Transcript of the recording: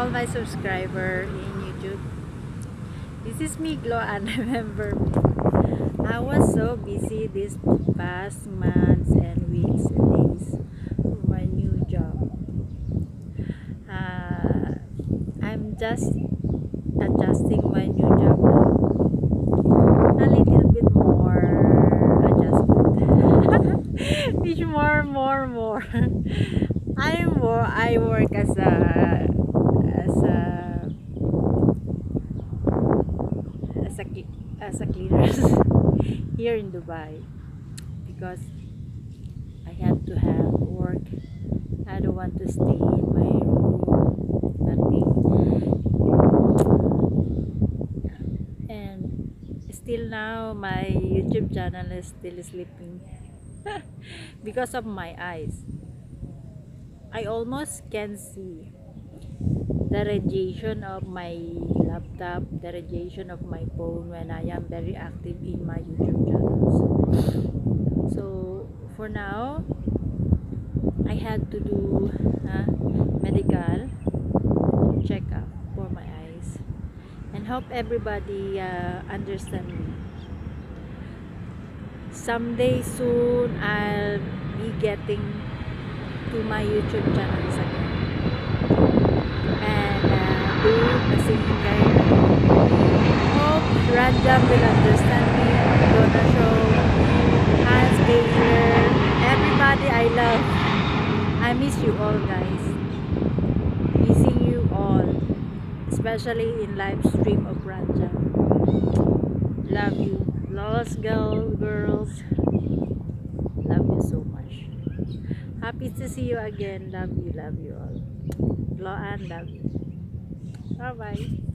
all my subscriber in YouTube. This is me, Glo, and remember me. I was so busy these past months and weeks and days for my new job. Uh, I'm just adjusting my new job now. A little bit more adjustment. Which more, more, more. I more I work as a as a as a ah, cl- as a cleaner here in Dubai because I had to have work. I don't want to stay in my room, nothing. And still now my YouTube channel is still sleeping because of my eyes. I almost can see the radiation of my laptop, the radiation of my phone when I am very active in my YouTube channels. So for now, I had to do uh, medical checkup for my eyes and hope everybody uh, understand me. Someday soon I'll be getting to my YouTube channels I love. I miss you all, guys. Missing you all, especially in live stream of Ranjam. Love you, lost girl, girls. Love you so much. Happy to see you again. Love you, love you all. Loan, love you. Bye bye.